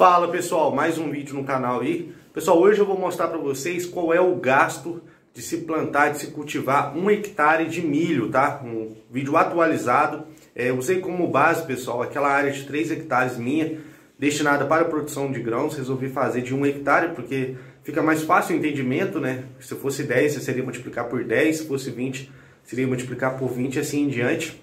Fala pessoal, mais um vídeo no canal aí. Pessoal, hoje eu vou mostrar para vocês qual é o gasto de se plantar, de se cultivar um hectare de milho, tá? Um vídeo atualizado. É, usei como base, pessoal, aquela área de 3 hectares minha, destinada para a produção de grãos. Resolvi fazer de 1 hectare, porque fica mais fácil o entendimento, né? Se fosse 10, seria multiplicar por 10, se fosse 20, seria multiplicar por 20 e assim em diante.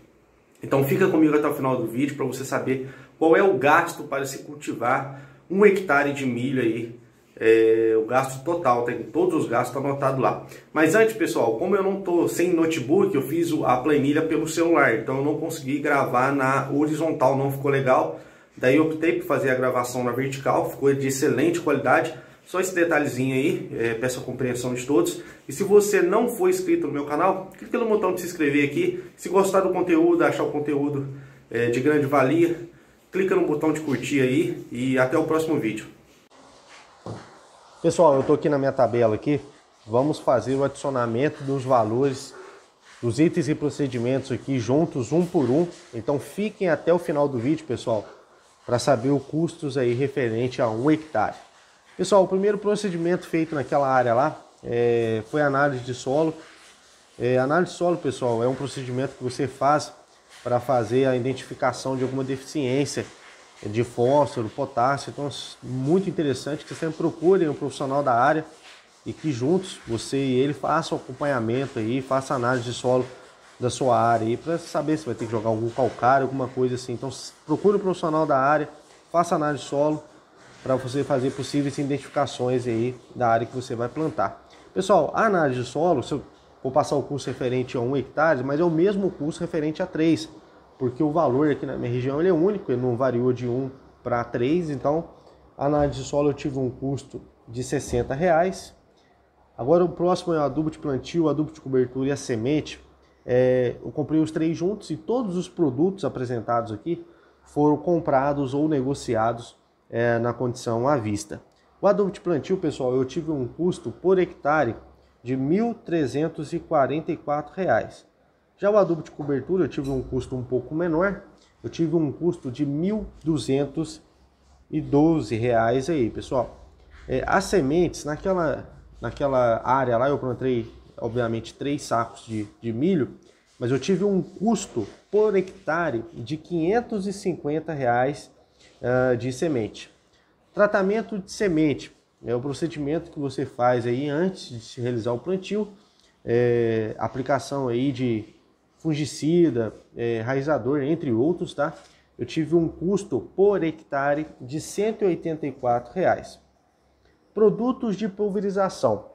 Então fica comigo até o final do vídeo para você saber qual é o gasto para se cultivar um hectare de milho aí, é, o gasto total, tem todos os gastos anotados lá. Mas antes, pessoal, como eu não estou sem notebook, eu fiz a planilha pelo celular, então eu não consegui gravar na horizontal, não ficou legal. Daí eu optei por fazer a gravação na vertical, ficou de excelente qualidade. Só esse detalhezinho aí, é, peço a compreensão de todos. E se você não for inscrito no meu canal, clique no botão de se inscrever aqui. Se gostar do conteúdo, achar o conteúdo é, de grande valia, clica no botão de curtir aí e até o próximo vídeo. Pessoal, eu estou aqui na minha tabela aqui. Vamos fazer o adicionamento dos valores dos itens e procedimentos aqui juntos, um por um. Então fiquem até o final do vídeo, pessoal, para saber os custos aí referente a um hectare. Pessoal, o primeiro procedimento feito naquela área lá é, foi análise de solo. É, análise de solo, pessoal, é um procedimento que você faz para fazer a identificação de alguma deficiência de fósforo, potássio. Então, muito interessante que sempre procure um profissional da área e que juntos você e ele façam acompanhamento aí, faça análise de solo da sua área aí para saber se vai ter que jogar algum calcário, alguma coisa assim. Então, procure um profissional da área, faça análise de solo para você fazer possíveis identificações aí da área que você vai plantar. Pessoal, a análise de solo, se eu vou passar o custo referente a 1 hectare, mas é o mesmo custo referente a 3, porque o valor aqui na minha região ele é único, ele não variou de 1 para 3, então a análise de solo eu tive um custo de 60 reais. Agora o próximo é o adubo de plantio, adubo de cobertura e a semente. É, eu comprei os três juntos e todos os produtos apresentados aqui foram comprados ou negociados é, na condição à vista. O adubo de plantio, pessoal, eu tive um custo por hectare de R$ 1.344. Já o adubo de cobertura eu tive um custo um pouco menor, eu tive um custo de R$ 1.212 aí, pessoal. É, as sementes, naquela, naquela área lá eu plantei, obviamente, três sacos de, de milho, mas eu tive um custo por hectare de 550 reais, de semente. Tratamento de semente é o procedimento que você faz aí antes de se realizar o plantio, é, aplicação aí de fungicida, é, raizador, entre outros, tá? Eu tive um custo por hectare de 184 reais. Produtos de pulverização.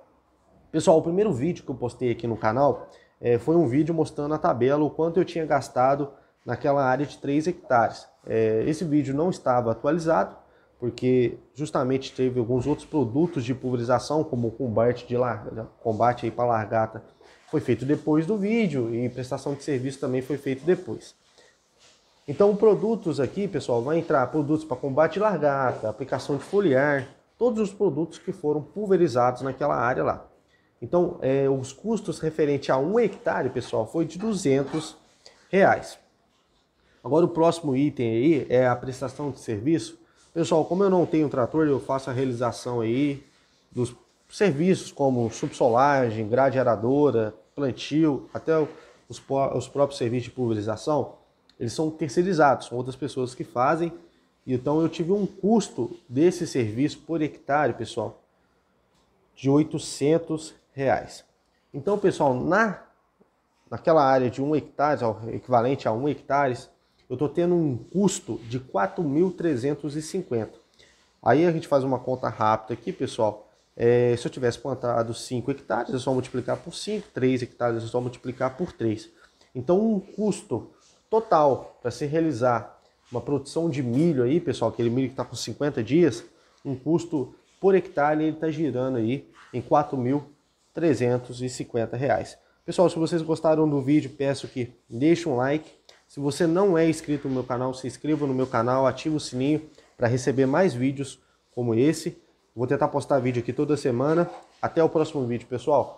Pessoal, o primeiro vídeo que eu postei aqui no canal é, foi um vídeo mostrando a tabela, o quanto eu tinha gastado naquela área de 3 hectares. É, esse vídeo não estava atualizado, porque justamente teve alguns outros produtos de pulverização, como o combate, de lar... combate para largata, foi feito depois do vídeo e prestação de serviço também foi feito depois. Então, produtos aqui, pessoal, vai entrar produtos para combate de largata, aplicação de foliar, todos os produtos que foram pulverizados naquela área lá. Então, é, os custos referente a um hectare, pessoal, foi de 200 reais. Agora, o próximo item aí é a prestação de serviço Pessoal, como eu não tenho trator, eu faço a realização aí dos serviços como subsolagem, grade aradora, plantio, até os, os próprios serviços de pulverização, eles são terceirizados, são outras pessoas que fazem. Então eu tive um custo desse serviço por hectare, pessoal, de 800 reais. Então, pessoal, na naquela área de um hectare, equivalente a um hectare, eu estou tendo um custo de 4.350. Aí a gente faz uma conta rápida aqui, pessoal. É, se eu tivesse plantado 5 hectares, é só multiplicar por 5, 3 hectares é só multiplicar por 3. Então, um custo total para se realizar uma produção de milho aí, pessoal, aquele milho que está com 50 dias, um custo por hectare ele está girando aí em R$ 4.350. Pessoal, se vocês gostaram do vídeo, peço que deixem um like, se você não é inscrito no meu canal, se inscreva no meu canal, ative o sininho para receber mais vídeos como esse. Vou tentar postar vídeo aqui toda semana. Até o próximo vídeo, pessoal.